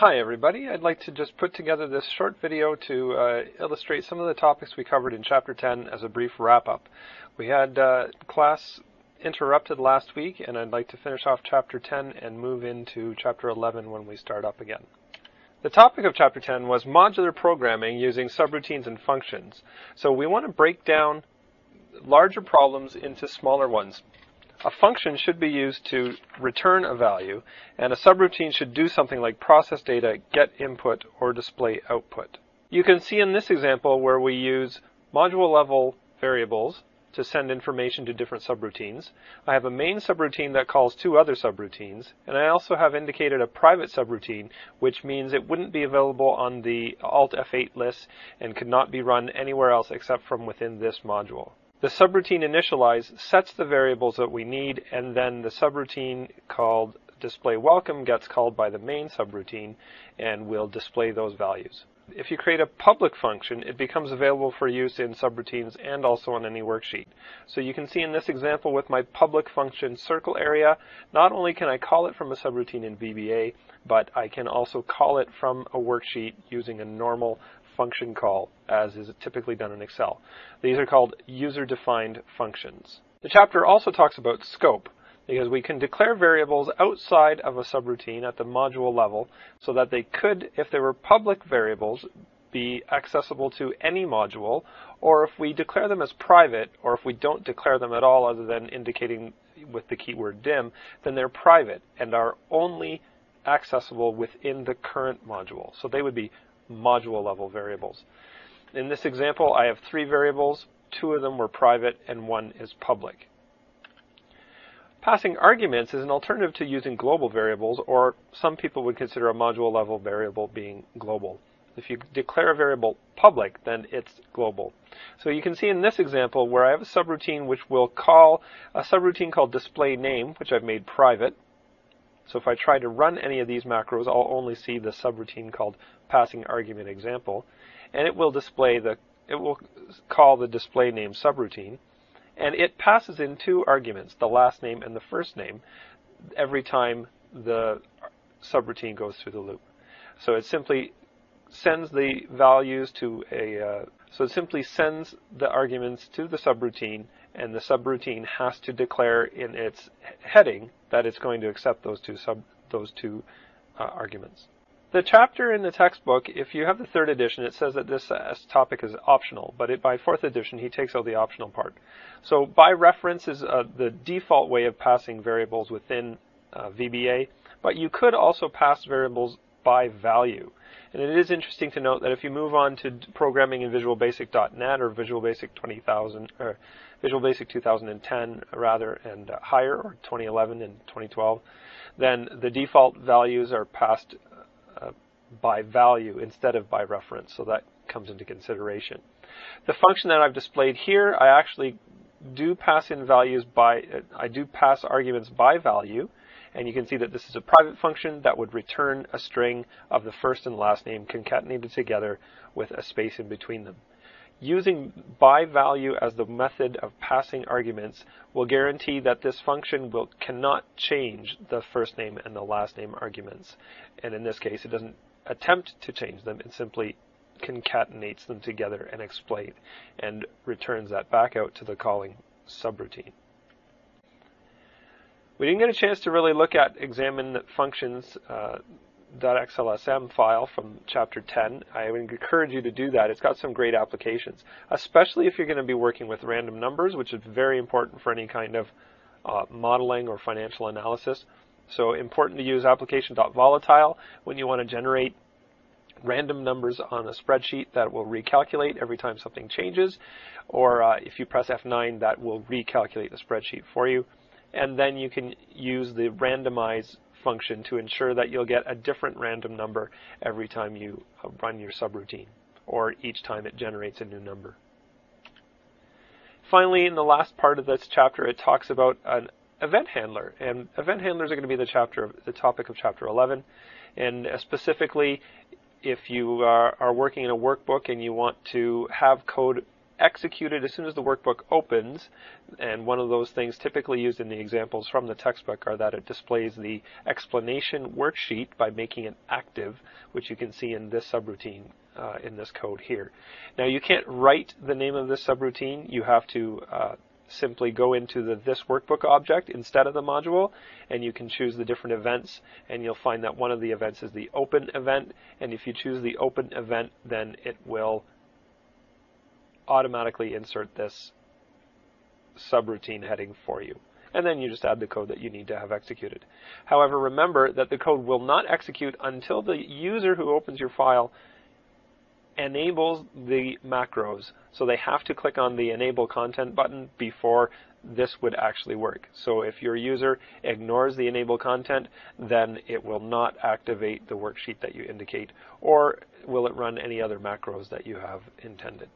Hi everybody, I'd like to just put together this short video to uh, illustrate some of the topics we covered in Chapter 10 as a brief wrap-up. We had uh, class interrupted last week and I'd like to finish off Chapter 10 and move into Chapter 11 when we start up again. The topic of Chapter 10 was modular programming using subroutines and functions. So we want to break down larger problems into smaller ones. A function should be used to return a value, and a subroutine should do something like process data, get input, or display output. You can see in this example where we use module level variables to send information to different subroutines. I have a main subroutine that calls two other subroutines, and I also have indicated a private subroutine, which means it wouldn't be available on the Alt F8 list and could not be run anywhere else except from within this module. The subroutine initialize sets the variables that we need, and then the subroutine called display welcome gets called by the main subroutine and will display those values. If you create a public function, it becomes available for use in subroutines and also on any worksheet. So you can see in this example with my public function circle area, not only can I call it from a subroutine in VBA, but I can also call it from a worksheet using a normal function call, as is typically done in Excel. These are called user-defined functions. The chapter also talks about scope, because we can declare variables outside of a subroutine at the module level so that they could, if they were public variables, be accessible to any module, or if we declare them as private, or if we don't declare them at all other than indicating with the keyword dim, then they're private and are only accessible within the current module. So they would be module level variables. In this example, I have three variables. Two of them were private and one is public. Passing arguments is an alternative to using global variables, or some people would consider a module level variable being global. If you declare a variable public, then it's global. So you can see in this example where I have a subroutine which will call a subroutine called display name, which I've made private. So if I try to run any of these macros, I'll only see the subroutine called passing argument example, and it will display the it will call the display name subroutine, and it passes in two arguments, the last name and the first name, every time the subroutine goes through the loop. So it simply sends the values to a uh, so it simply sends the arguments to the subroutine, and the subroutine has to declare in its heading that it's going to accept those two sub those two uh, arguments. The chapter in the textbook, if you have the third edition, it says that this uh, topic is optional, but it, by fourth edition, he takes out the optional part. So by reference is uh, the default way of passing variables within uh, VBA, but you could also pass variables by value. And it is interesting to note that if you move on to programming in Visual Basic.net or Visual Basic 20000 or Visual Basic 2010 rather and uh, higher or 2011 and 2012, then the default values are passed by value instead of by reference. So that comes into consideration. The function that I've displayed here, I actually do pass in values by, uh, I do pass arguments by value, and you can see that this is a private function that would return a string of the first and last name concatenated together with a space in between them. Using by value as the method of passing arguments will guarantee that this function will cannot change the first name and the last name arguments. And in this case, it doesn't attempt to change them. It simply concatenates them together and explain and returns that back out to the calling subroutine. We didn't get a chance to really look at examine functions uh, .xlsm file from chapter 10. I would encourage you to do that. It's got some great applications, especially if you're going to be working with random numbers, which is very important for any kind of uh, modeling or financial analysis. So important to use application.volatile when you want to generate random numbers on a spreadsheet that will recalculate every time something changes, or uh, if you press F9, that will recalculate the spreadsheet for you and then you can use the randomize function to ensure that you'll get a different random number every time you uh, run your subroutine or each time it generates a new number. Finally, in the last part of this chapter, it talks about an event handler, and event handlers are going to be the chapter, of, the topic of chapter 11, and uh, specifically, if you are, are working in a workbook and you want to have code executed as soon as the workbook opens. And one of those things typically used in the examples from the textbook are that it displays the explanation worksheet by making it active, which you can see in this subroutine uh, in this code here. Now you can't write the name of this subroutine. You have to uh, simply go into the this workbook object instead of the module and you can choose the different events and you'll find that one of the events is the open event and if you choose the open event then it will automatically insert this subroutine heading for you. And then you just add the code that you need to have executed. However, remember that the code will not execute until the user who opens your file enables the macros. So they have to click on the enable content button before this would actually work. So if your user ignores the enable content, then it will not activate the worksheet that you indicate, or will it run any other macros that you have intended.